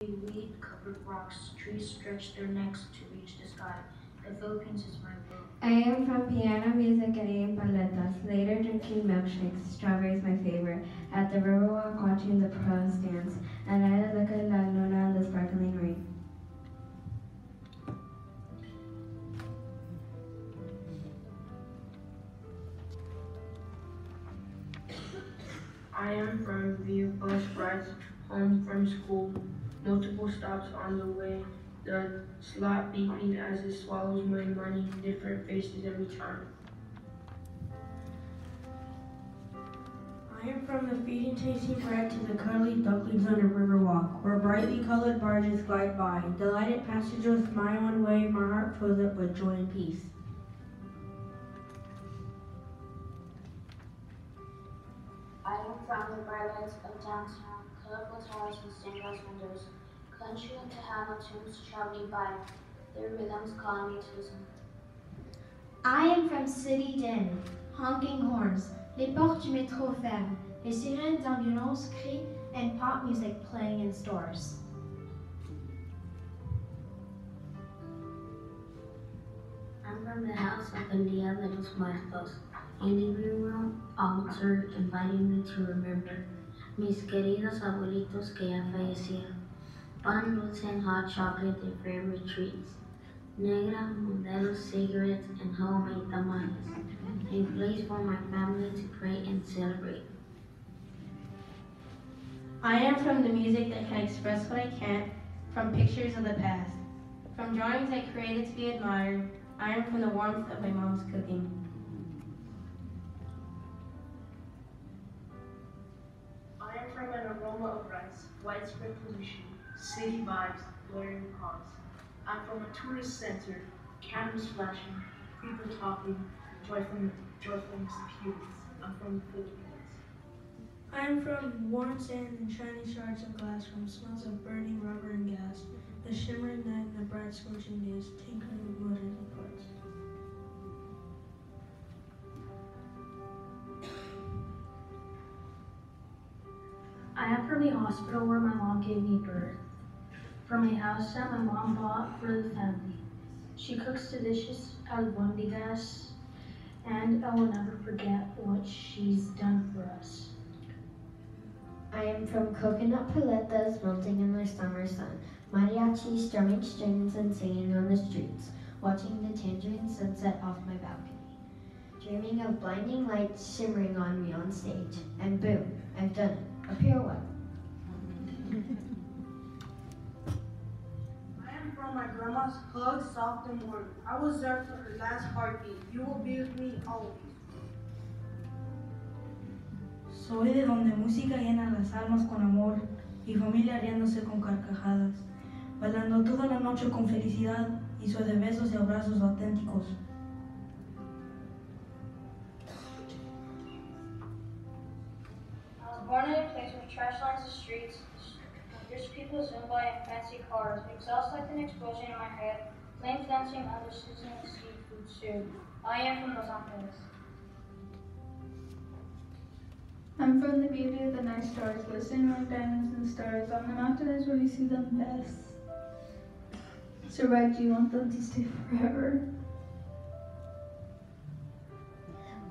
weed-covered rocks, trees stretch their necks to reach the sky. The Philippines is my world. I am from piano music and eating paletas, later drinking milkshakes, strawberries my favorite, at the riverwalk watching the pros dance, and I look at la luna and the sparkling rain. I am from VIA Bus rides home from school. Multiple stops on the way. The slot beeping as it swallows my money. Different faces every time. I am from the feeding tasting bread to the cuddly ducklings on the river walk, where brightly colored barges glide by. Delighted passengers my own way, my heart fills up with joy and peace. I am from the bright lights of downtown, colorful towers and stained glass windows. Country and Tejano tunes traveling by, their rhythms calling me to listen. I am from City Den, honking horns, les portes du métro ferment, les sirènes d'ambulance crient, and pop music playing in stores. I'm from the house of the Dia de los Muertos, in the green room altar inviting me to remember mis queridos abuelitos que ya fallecieron. Pan dulce and hot chocolate, their favorite treats. Negra, Modelo cigarettes, and homemade tamales. A place for my family to pray and celebrate. I am from the music that can express what I can't, from pictures of the past, from drawings I created to be admired. I am from the warmth of my mom's cooking. Rice, widespread pollution, city vibes, blaring cars. I'm from a tourist center, cameras flashing, people talking, joyful, of humans. I'm from the Philippines. I am from warm sand and shiny shards of glass, from smells of burning rubber and gas, the shimmering night and the bright scorching days, tinkling with motor parts. From the hospital where my mom gave me birth. From a house that my mom bought for the family. She cooks delicious albondigas, and I will never forget what she's done for us. I am from coconut paletas melting in the summer sun, mariachi strumming strings and singing on the streets, watching the tangerine sunset off my balcony, dreaming of blinding lights shimmering on me on stage, and boom, I've done it, a pirouette. I am from my grandma's hug, soft and warm. I was there for her last heartbeat. You will be with me always. Soy de donde música llena las almas con amor y familia riéndose con carcajadas, bailando toda la noche con felicidad y soy de besos y abrazos auténticos. Trash lines the streets, rich people zoom by in fancy cars, exhaust like an explosion in my head, flames dancing under sizzling seafood stew. I am from Los Angeles. I'm from the beauty of the night stars, glistening like diamonds and stars. On the mountain is where we see them best. So, Red, do you want them to stay forever?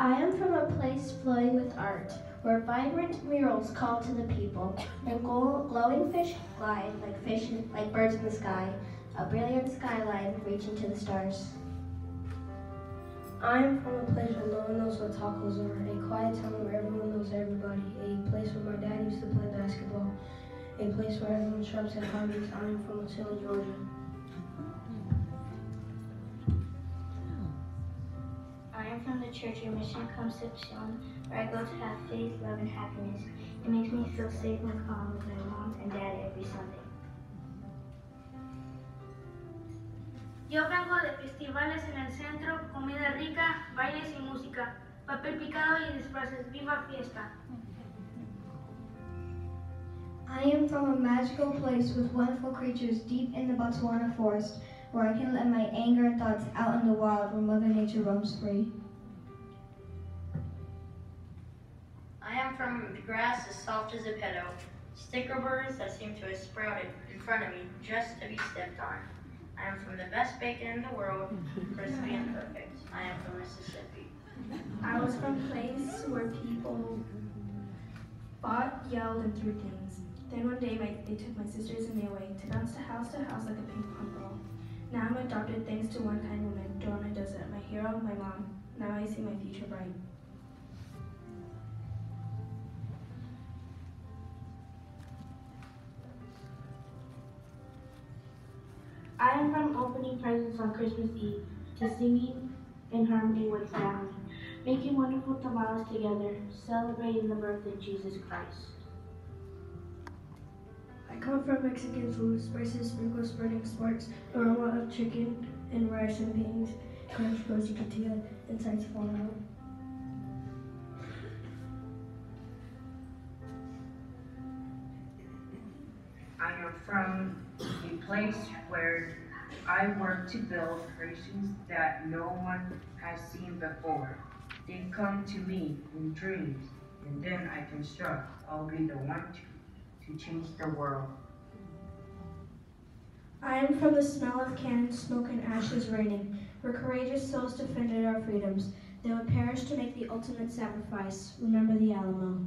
I am from a place flowing with art, where vibrant murals call to the people, and glowing fish glide like fish, like birds in the sky, a brilliant skyline reaching to the stars. I am from a place where no one knows what tacos are, a quiet town where everyone knows everybody, a place where my dad used to play basketball, a place where everyone shops at hobbies. I am from Wasilla, Georgia. I am from the Church of Mission Concepcion, where I go to have faith, love, and happiness. It makes me feel safe and calm with my mom and dad every Sunday. Yo vengo de festivales en el centro, comida rica, bailes y música, papel picado y disfraces. ¡Viva fiesta! I am from a magical place with wonderful creatures deep in the Botswana forest, where I can let my anger and thoughts out in the wild where Mother Nature roams free. I am from the grass as soft as a pillow, Sticker burrs that seem to have sprouted in front of me just to be stepped on. I am from the best bacon in the world, crispy and perfect. I am from Mississippi. I was from a place where people fought, yelled, and threw things. Then one day my, they took my sisters and me away to bounce to house to house like a ping pong ball. Now I'm adopted thanks to one kind woman, Donna does it, my hero, my mom. Now I see my future bright. I am from opening presents on Christmas Eve to singing in harmony with family, making wonderful tamales together, celebrating the birth of Jesus Christ. Come from Mexican food, spices, sprinkles, spreading sparks, aroma of chicken and rice and beans, crunch, rosy tortilla, insides fall out. I am from a place where I work to build creations that no one has seen before. They come to me in dreams, and then I construct. I'll be the one to, to change the world. I am from the smell of cannon smoke and ashes raining, where courageous souls defended our freedoms. They would perish to make the ultimate sacrifice. Remember the Alamo.